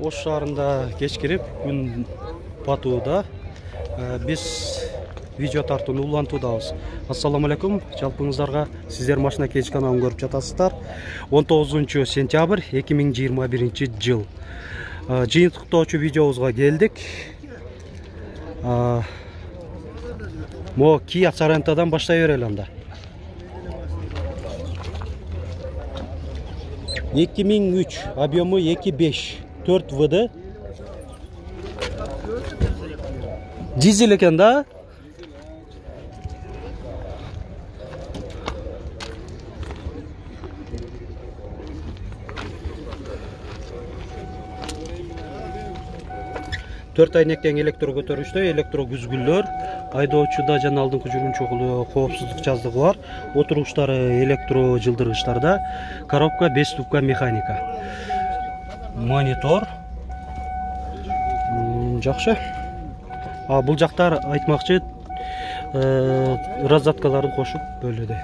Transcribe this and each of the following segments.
Ош шаарында кечкирип күн батууда биз видео тартууну улантуудабыз ассалому алейкум жалпыңыздарга сиздер машина кеч каналын көрүп жатасыздар 19 сентябрь 2021 жыл жыйынтыктоочу видеобузга келдик могу кия сарентадан баштай берели анда 2003 объемы 25 төрт в дизель екен да төрт айнектен электро көтөргүчтөр электро күзгүлөр айдоочуда жана алдыңкы жүргүнчү коопсуздук жаздыгы бар отургучтары электро жылдыргычтарда коробка беш ступка механика монитор? Жакшы а бул жактар айтмакчы раздаткаларды кошуп бөлөдө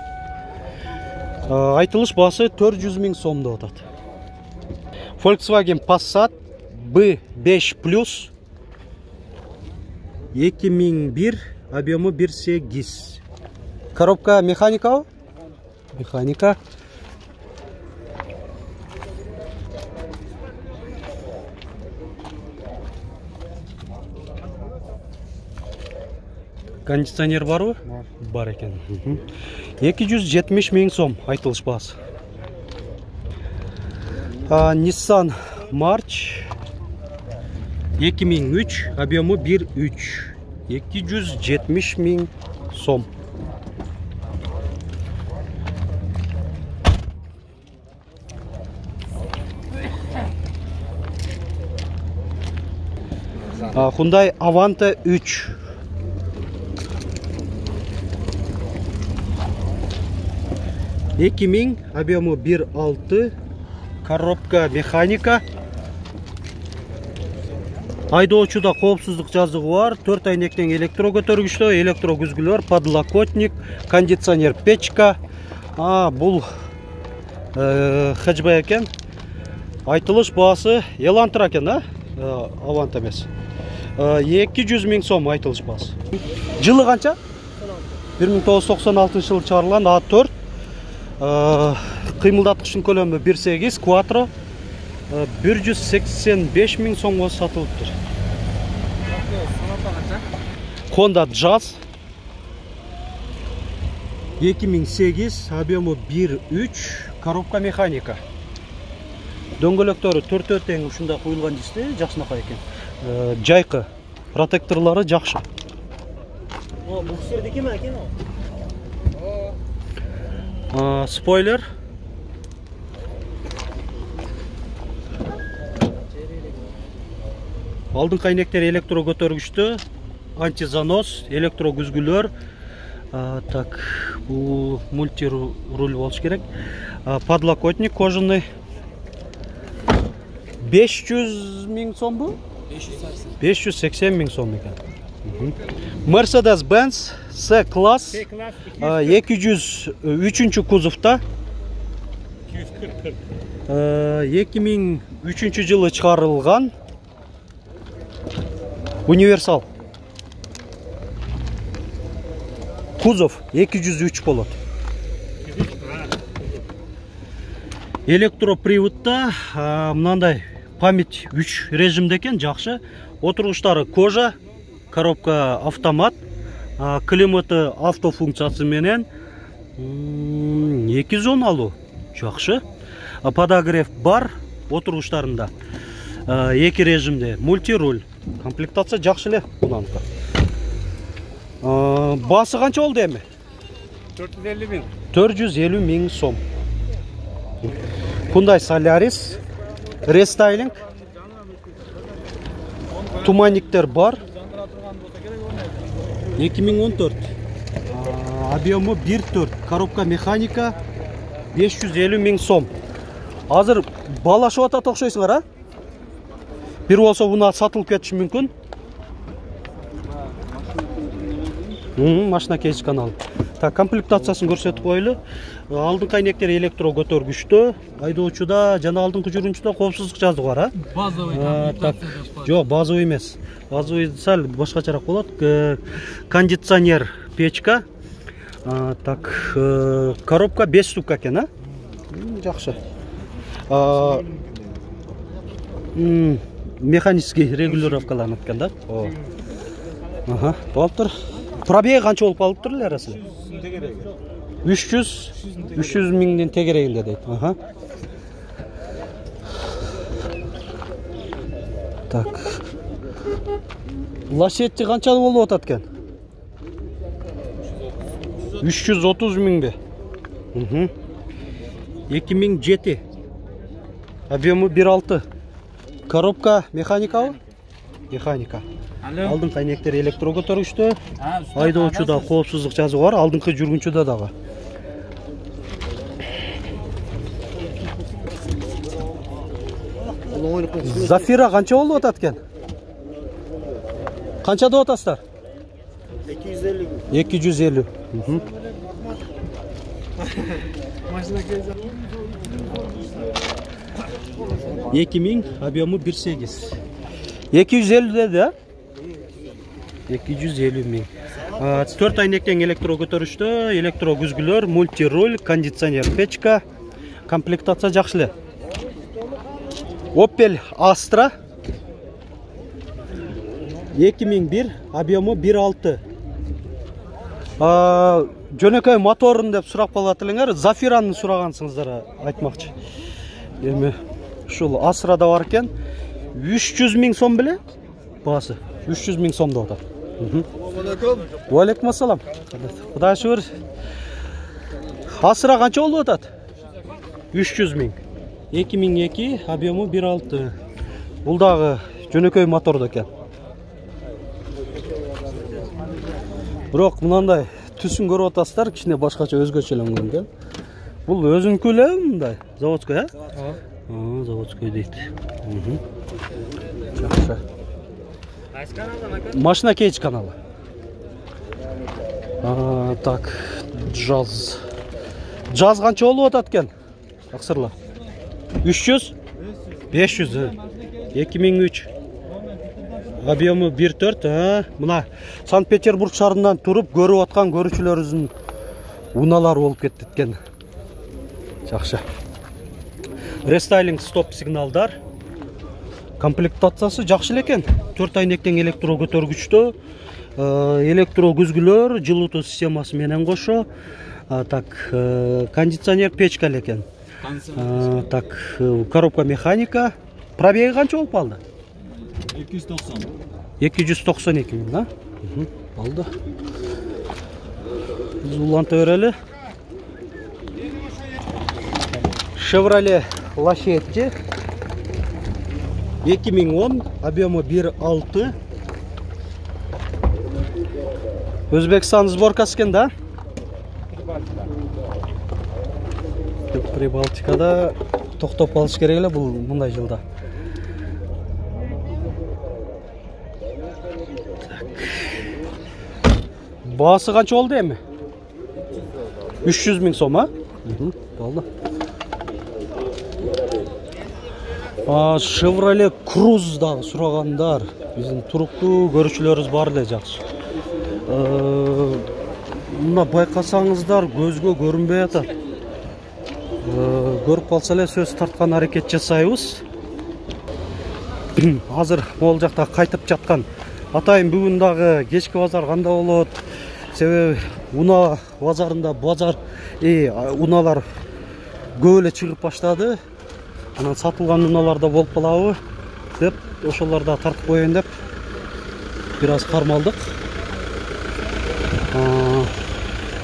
айтылыш баасы төрт жүз миң сом деп атат volkswagen passat b беш плюс эки миң бир объему бир сегиз коробка механикабы механика. Кондиционер барбы бар. Экен эки жүз жетимиш миң сом айтылыш баасы nissan march эки миң үч объему бир үч эки жүз жетимиш миң сом. Hyundai Avanta 3 эки миң объему бир алты коробка механика. Айдоочуда коопсуздук жазыгы бар. Төрт айнектен электро көтөргүчтө электро күзгүлөр подлокотник кондиционер печка. Бул хджб экен. Айтылыш баасы элантра экен да авант эмес. Эки жүз миң сом айтылыш баасы. Жылы канча бир миң тогуз жүз токсон алтынчы жылы чыгарылган а төрт бир сегиз кватро бир жүз сексен беш миң сомго сатылыптыр honda jazz эки миң сегиз объему бир үч коробка механика. Дөңгөлөктөрү төртөө тең ушундай куюлган дисте жакшынакай экен. Жайкы протекторлору жакшы. Бул кишилердики ме экен спойлер. Алдыңкы айнектер электро көтөргүчтө антизанос электро күзгүлөр. Так бул мульти руль болуш керек. Подлокотник кожаный. Беш жүз миң сомбу беш жүз сексен. Миң сом экен мерседес бенц с класс эки жүз үчүнчү кузовто эки миң үчүнчү жылы чыгарылган универсал кузов эки жүз үч болот электроприводто мынандай память үч режимде экен жакшы отургучтары кожа коробка автомат климаты автофункциясы менен эки зоналуу жакшы подогрев бар отургучтарында эки режимде. Мульти руль комплектация жакшы эле мунаныкы баасы канча болду эми төрт жүз элүү миң төрт жүз элүү миң сом. Hyundai Solaris рестайлинг? Туманниктер бар? 2014. Объему 1.4 коробка механика 550 миң сом. Азыр баалашып атат окшойсуңар а? Бир болсо муну сатылып кетиши мүмкүн. Машина кейс каналы. Так комплектациясын көрсөтүп коелу алдыңкы айнектер электро көтөргүчтүү айдоочуда жана алдыңкы жүргүнчүдө коопсуздук жазуу бар а? Базовый А, так жок базовый эмес. Базовый сал башкачараак болот. Кондиционер печка. Так э, коробка беш штука экен а? Жакшы. Механический регулировкаланып экен да? Ооба болуптур пробеги канча болуп калыптыр эле арасы үч жүз үч жүз миңдин тегерегинде дейт аха так лошадьти канча болуп атат экен үч жүз отуз миңби эки миң жети объему бир алты коробка механикабы механика. Алдыңкы айнектер электро уста, айдоочуда коопсуздук жазуу бар алдыңкы жүргүнчүдө дагы. Зафира канча болуп атат экен? Канча деп атасыздар? Эки жүз элүү. Эки жүз элүү эки миң объему бир сегиз. Эки жүз элүү деди а эки жүз элүү миң төрт айнектен электро көтөрүчтүү электро күзгүлөр мульти руль кондиционер печка комплектация жакшы эле opel astra эки миң бир объему бир алты жөнөкөй моторун деп сурап калат элеңер зафираны сурагансыңыздар айтмакчы эми ушул асрада бар экен үч жүз миң сом беле баасы үч жүз миң сом деп атат уалейкум ассалам кудайга шүгүр асыра канча болуп атат үч жүз миң эки миң эки объему бир алты бул дагы жөнөкөй мотордо экен бирок мынандай түсүн көрүп атасыздар кичине башкача өзгөчөлөнгөн экен бул өзүнүкү элеби мындай заводской э заводской дейт Ака? машина кейдж каналы А, так жаз жаз канча болуп атат экен аксырлар үч жүз? Беш жүз эки миң үч объему бир төрт мына санкт петербург шаарынан туруп көрүп аткан көрүүчүлөрүбүздүн унаалары болуп кетти экен жакшы рестайлинг стоп сигналдар комплектациясы жақсы эле экен төрт айнектен электро көтөргүчтө э, электро күзгүлөр жылытуу системасы менен кошо э, так э, кондиционер печка эле экен так коробка механика. Пробеги канча болуп калды эки жүз токсон эки жүз токсон эки миң а болду биз уланта берели шевроле лафетти 2010 объема 1.6 Өзбекстан сборкасы екен да прибалтикада тоқтап қалыш керек эле бул мындай жылда баасы канча болду эми 300 жүз миң сом а болды шевроле круз дагы сурагандар. Биздин туруктуу көрүүчүлөрүбүз бар эле жакшы. Э, мына байкасаңыздар көзгө көрүнбөй атат. Э, көрүп калса эле сөз тарткан аракет жасайбыз. Азыр могул жакта кайтып жаткан атайын бүгүн дагы кечки базар кандай болот? Себеби унаа базарында базар унаалар көп эле чыгып баштады. Анан сатылган унаалар да болуп калабы деп ошолор да тартып коеюн деп бир аз кармалдык А,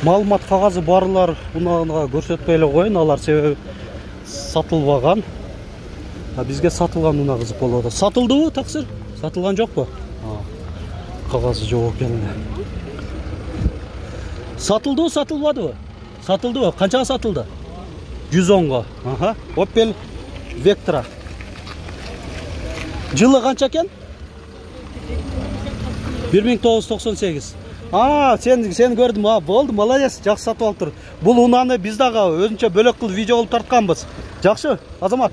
маалымат кагазы барлар унаага көрсөтпөй эле коеюн. Алар себеби сатылбаган. Бизге сатылган унаа кызык болуп атат сатылдыбы таксир? Сатылган жокпу кагазы жок экен сатылдыбы сатылбадыбы сатылдыбы канчага сатылды? Жүз онго. Опель вектора жылы канча экен бир миң тогуз жүз токсон сегиз а сен сені көрдім а болды молодец жақсы сатып алып тұр бұл унаны біз дағы өзінше бөлек қылып видео қылып тартқанбыз жақсы азамат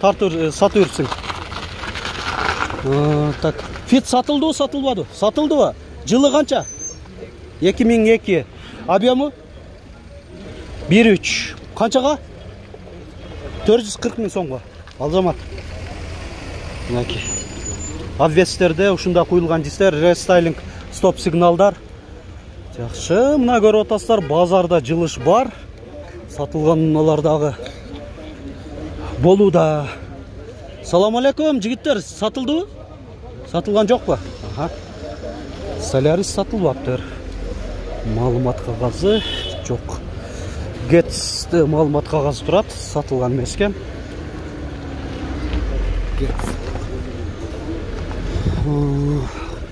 тартып сатып жүрсің Э, так фит сатылды ма сатылмады сатылды ма жылы қанша 2002 объемы 1.3 қаншаға 440 мың сомға. Азамат. Мінекей. Обвестерде ушундай куюлган дистер рестайлинг стоп сигналдар. Жакшы мына көрүп атасыздар базарда жылыш бар. Сатылган унаалар дагы болууда салам алейкум жигиттер сатылдыбы сатылган жокпу солярис сатылбаптыр. Маалымат кагазы жок гетсте маалымат кагазы турат сатылган эмес экен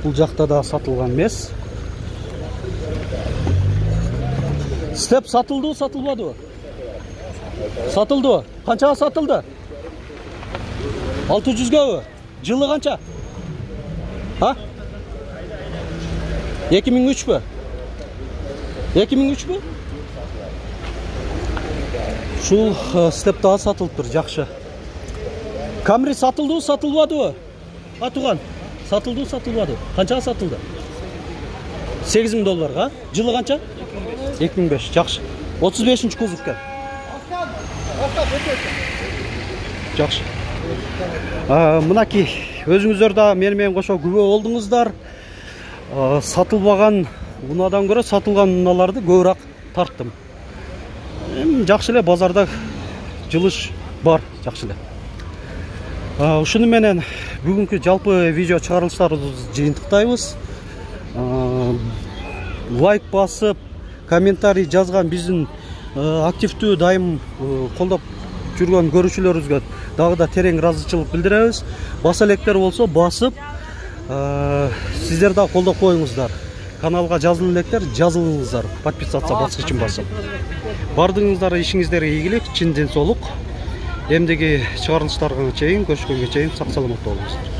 бул жакта да сатылган эмес степ сатылдыбы сатылбадыбы сатылдыбы канчага сатылды? Алты жүзгөбү жылы канча а? Эки миң үчпү эки миң үчпү ушул э, степ дагы сатылыптыр жакшы камри сатылдыбы сатылбадыбы а тууган сатылдыбы сатылбадыбы канчага сатылды? Сегиз миң долларга а? жылы канча эки миң беш жакшы отуз бешинчи кузов экен жакшы А, мынакей өзүңүздөр да мени менен кошо күбө болдуңуздар А, сатылбаган унадан көрө сатылган унааларды көбүрөөк тарттым. Эми жакшы эле базарда жылыш бар жакшы эле. А, ушуну менен бүгүнкү жалпы видео чыгарылыштарыбызды жыйынтыктайбыз. А, лайк басып комментарий жазган биздин э, активдүү дайым э, колдоп жүргөн көрүүчүлөрүбүзгө дагы да терең ыраазычылык билдиребиз. Баса электер болсо басып э, сиздер дагы колдоп коюңуздар. Каналга жазыла электер жазылыңыздар. Подписаться баскычын басып баардыгыңыздар ишиңиздерге ийгилик чын ден соолук эмдиги чыгарылыштарга чейин көрүшкөнгө чейин сак саламатта болуңуздар